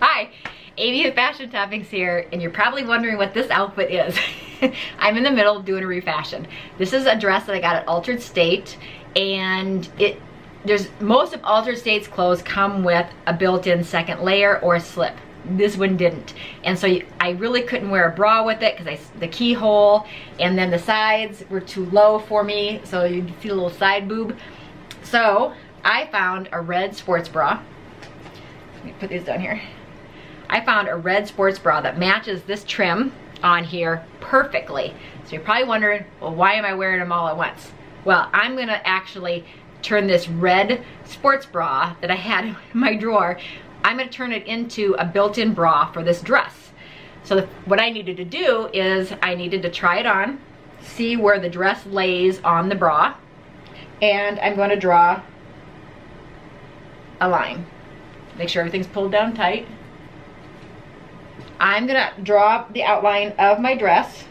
Hi, with Fashion Toppings here, and you're probably wondering what this outfit is. I'm in the middle of doing a refashion. This is a dress that I got at Altar'd State, and it there's most of Altar'd State's clothes come with a built-in second layer or a slip. This one didn't. And so I really couldn't wear a bra with it because the keyhole and then the sides were too low for me, so you'd feel a little side boob. So I found a red sports bra let me put these down here. I found a red sports bra that matches this trim on here perfectly. So you're probably wondering, well, why am I wearing them all at once? Well, I'm gonna actually turn this red sports bra that I had in my drawer, I'm gonna turn it into a built-in bra for this dress. So the, what I needed to do is I needed to try it on, see where the dress lays on the bra, and I'm gonna draw a line. Make sure everything's pulled down tight. I'm gonna draw the outline of my dress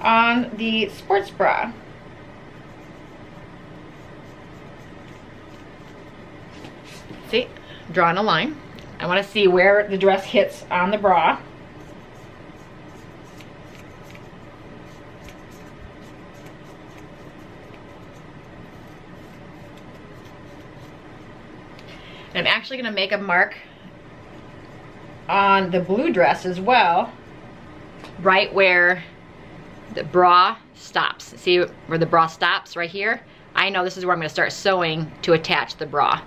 on the sports bra. See, drawing a line. I wanna see where the dress hits on the bra. I'm actually gonna make a mark on the blue dress as well, right where the bra stops. See where the bra stops right here? I know this is where I'm gonna start sewing to attach the bra.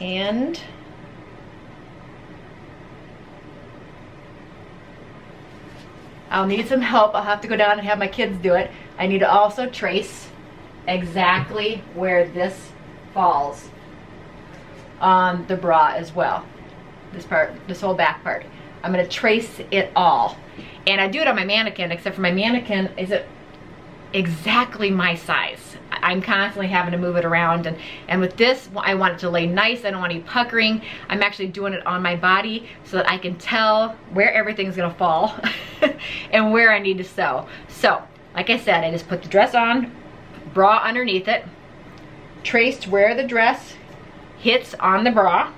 And I'll need some help. I'll have to go down and have my kids do it. I need to also trace exactly where this falls on the bra as well. This part, this whole back part. I'm gonna trace it all. And I do it on my mannequin, except for my mannequin is it exactly my size. I'm constantly having to move it around and, and with this, I want it to lay nice. I don't want any puckering. I'm actually doing it on my body so that I can tell where everything's gonna fall and where I need to sew. So, like I said, I just put the dress on, bra underneath it, traced where the dress hits on the bra,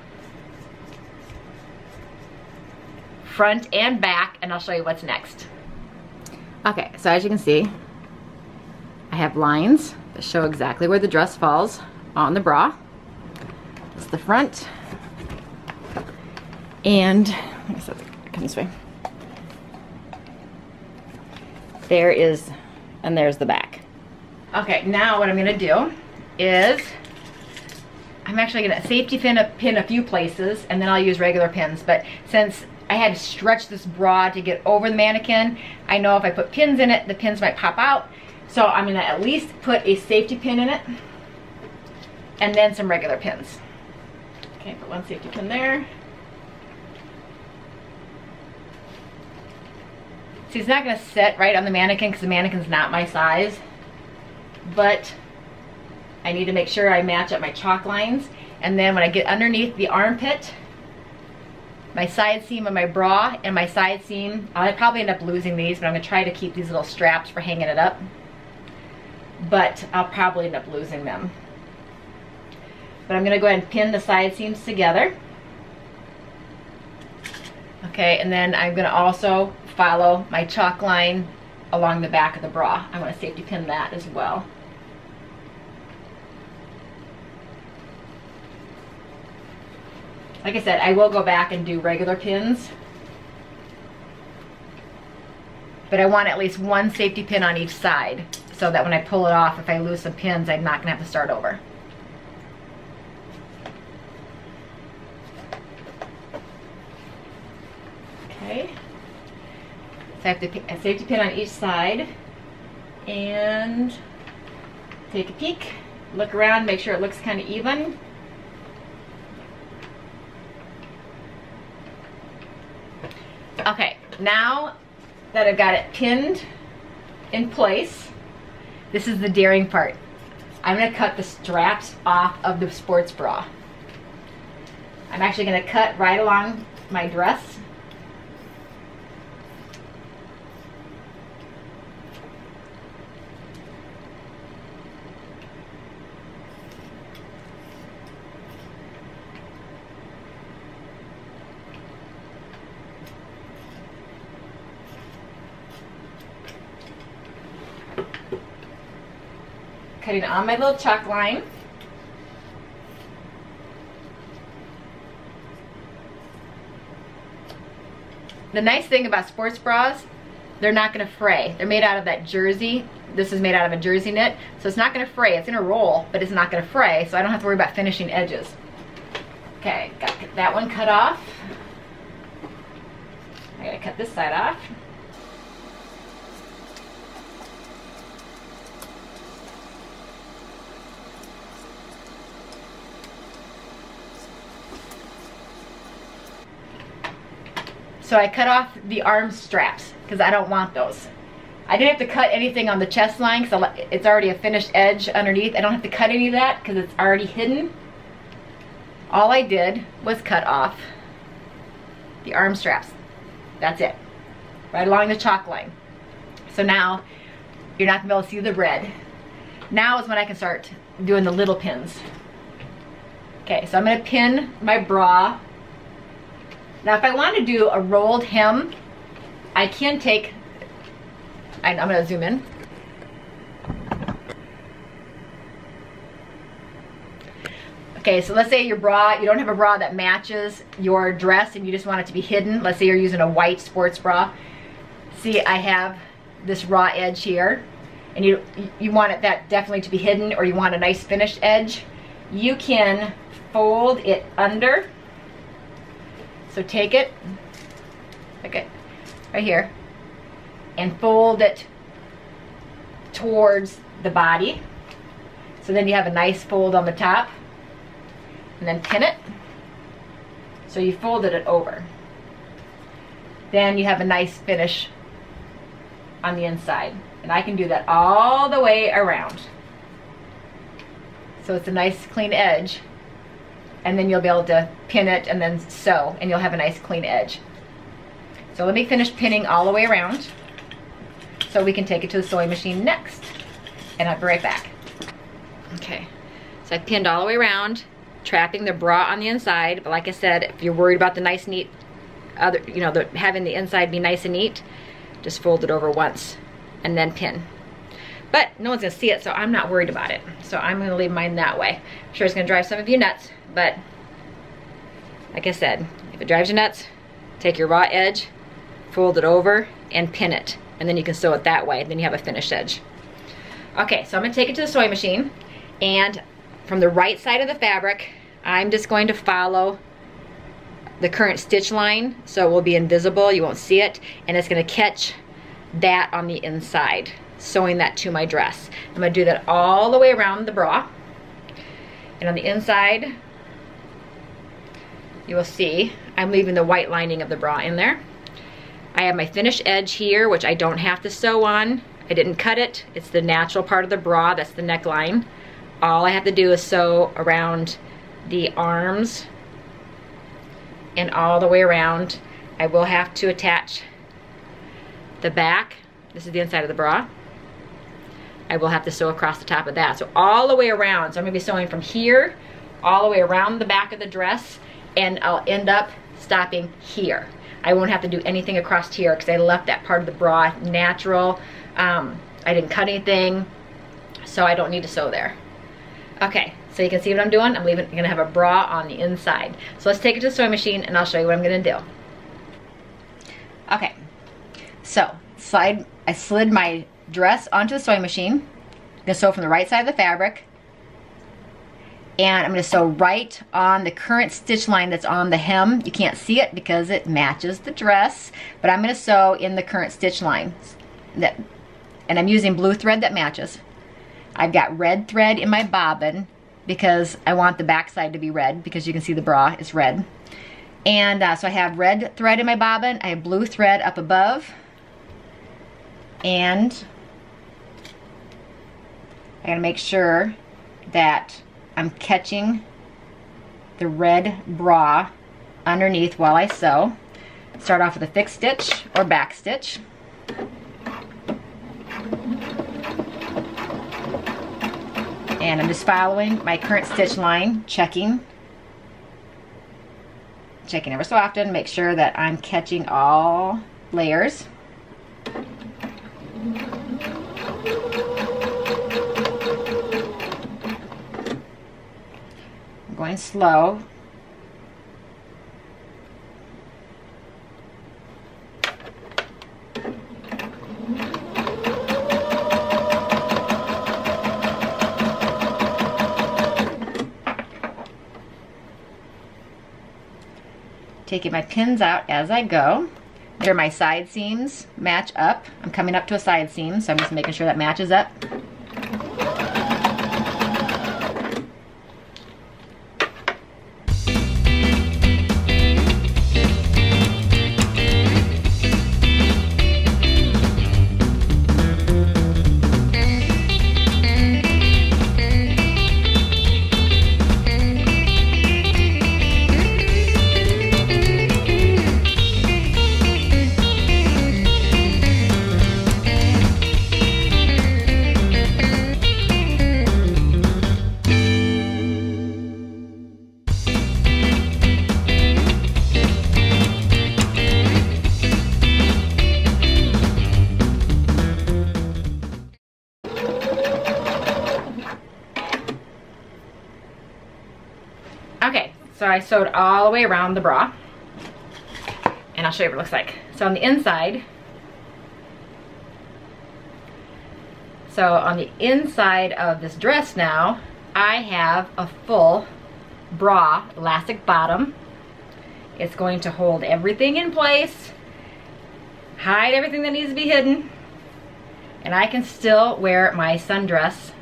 front and back, and I'll show you what's next. Okay, so as you can see, I have lines that show exactly where the dress falls on the bra. Is the front. And, I guess come this way. There is, and there's the back. Okay, now what I'm gonna do is I'm actually gonna safety pin a, pin a few places and then I'll use regular pins. But since I had to stretch this bra to get over the mannequin, I know if I put pins in it, the pins might pop out. So I'm gonna at least put a safety pin in it and then some regular pins. Okay, put one safety pin there. See, it's not gonna sit right on the mannequin because the mannequin's not my size but I need to make sure I match up my chalk lines. And then when I get underneath the armpit, my side seam of my bra and my side seam, I'll probably end up losing these, but I'm gonna try to keep these little straps for hanging it up. But I'll probably end up losing them. But I'm gonna go ahead and pin the side seams together. Okay, and then I'm gonna also follow my chalk line along the back of the bra. I'm gonna safety pin that as well. Like I said, I will go back and do regular pins. But I want at least one safety pin on each side so that when I pull it off, if I lose some pins, I'm not to have to start over. Okay. So I have to pick a safety pin on each side and take a peek, look around, make sure it looks kind of even. Okay, now that I've got it pinned in place, this is the daring part. I'm gonna cut the straps off of the sports bra. I'm actually gonna cut right along my dress Cutting on my little chalk line. The nice thing about sports bras, they're not gonna fray. They're made out of that jersey. This is made out of a jersey knit, so it's not gonna fray. It's gonna roll, but it's not gonna fray, so I don't have to worry about finishing edges. Okay, got that one cut off. I gotta cut this side off. So I cut off the arm straps because I don't want those. I didn't have to cut anything on the chest line because it's already a finished edge underneath. I don't have to cut any of that because it's already hidden. All I did was cut off the arm straps. That's it. Right along the chalk line. So now you're not gonna be able to see the red. Now is when I can start doing the little pins. Okay, so I'm gonna pin my bra now if I want to do a rolled hem, I can take, I'm going to zoom in. Okay, so let's say your bra, you don't have a bra that matches your dress and you just want it to be hidden. Let's say you're using a white sports bra. See, I have this raw edge here and you, you want it that definitely to be hidden or you want a nice finished edge. You can fold it under so take it, okay, right here, and fold it towards the body. So then you have a nice fold on the top. And then pin it. So you folded it over. Then you have a nice finish on the inside. And I can do that all the way around. So it's a nice clean edge and then you'll be able to pin it and then sew and you'll have a nice clean edge. So let me finish pinning all the way around so we can take it to the sewing machine next. And I'll be right back. Okay, so I pinned all the way around, trapping the bra on the inside. But like I said, if you're worried about the nice, neat, other, you know, the, having the inside be nice and neat, just fold it over once and then pin. But no one's gonna see it, so I'm not worried about it. So I'm gonna leave mine that way. I'm sure it's gonna drive some of you nuts, but like I said, if it drives you nuts, take your raw edge, fold it over, and pin it. And then you can sew it that way. And then you have a finished edge. Okay, so I'm gonna take it to the sewing machine. And from the right side of the fabric, I'm just going to follow the current stitch line so it will be invisible, you won't see it, and it's gonna catch that on the inside, sewing that to my dress. I'm gonna do that all the way around the bra. And on the inside, you will see I'm leaving the white lining of the bra in there. I have my finished edge here, which I don't have to sew on. I didn't cut it. It's the natural part of the bra, that's the neckline. All I have to do is sew around the arms and all the way around. I will have to attach the back. This is the inside of the bra. I will have to sew across the top of that. So all the way around. So I'm gonna be sewing from here all the way around the back of the dress and I'll end up stopping here. I won't have to do anything across here because I left that part of the bra natural. Um, I didn't cut anything, so I don't need to sew there. Okay, so you can see what I'm doing. I'm leaving, gonna have a bra on the inside. So let's take it to the sewing machine and I'll show you what I'm gonna do. Okay, so slide, I slid my dress onto the sewing machine. I'm gonna sew from the right side of the fabric and I'm to sew right on the current stitch line that's on the hem. You can't see it because it matches the dress, but I'm going to sew in the current stitch line. That, and I'm using blue thread that matches. I've got red thread in my bobbin because I want the back side to be red because you can see the bra is red. And uh, so I have red thread in my bobbin. I have blue thread up above. And I gotta make sure that I'm catching the red bra underneath while I sew. Start off with a fixed stitch or back stitch. And I'm just following my current stitch line, checking. Checking ever so often, make sure that I'm catching all layers. Going slow. Taking my pins out as I go. There my side seams match up. I'm coming up to a side seam, so I'm just making sure that matches up. So I sewed all the way around the bra. And I'll show you what it looks like. So on the inside, so on the inside of this dress now, I have a full bra, elastic bottom. It's going to hold everything in place, hide everything that needs to be hidden, and I can still wear my sundress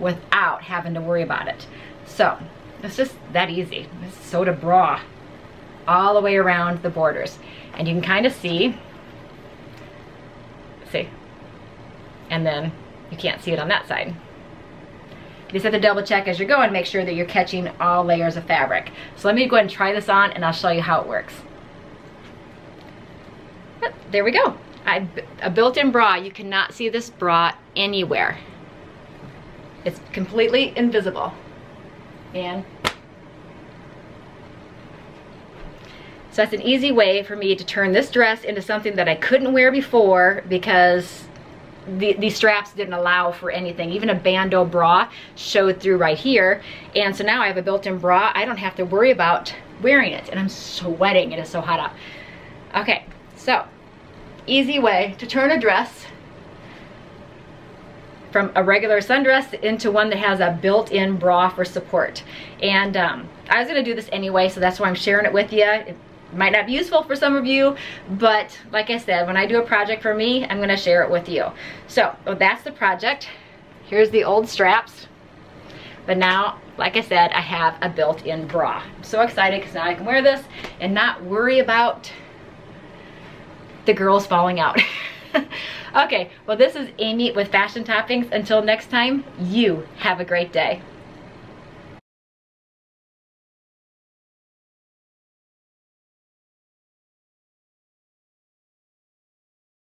without having to worry about it. So it's just that easy. Just sewed a bra all the way around the borders. And you can kind of see, see, and then you can't see it on that side. You just have to double check as you're going, make sure that you're catching all layers of fabric. So let me go ahead and try this on and I'll show you how it works. There we go. I, a built-in bra, you cannot see this bra anywhere. It's completely invisible and so that's an easy way for me to turn this dress into something that I couldn't wear before because the, these straps didn't allow for anything. Even a bandeau bra showed through right here. And so now I have a built-in bra. I don't have to worry about wearing it. And I'm sweating. It is so hot out. Okay, so easy way to turn a dress from a regular sundress into one that has a built-in bra for support. And um, I was gonna do this anyway, so that's why I'm sharing it with you. It might not be useful for some of you, but like I said, when I do a project for me, I'm gonna share it with you. So well, that's the project. Here's the old straps. But now, like I said, I have a built-in bra. I'm so excited because now I can wear this and not worry about the girls falling out. okay, well this is Amy with Fashion Toppings. Until next time, you have a great day.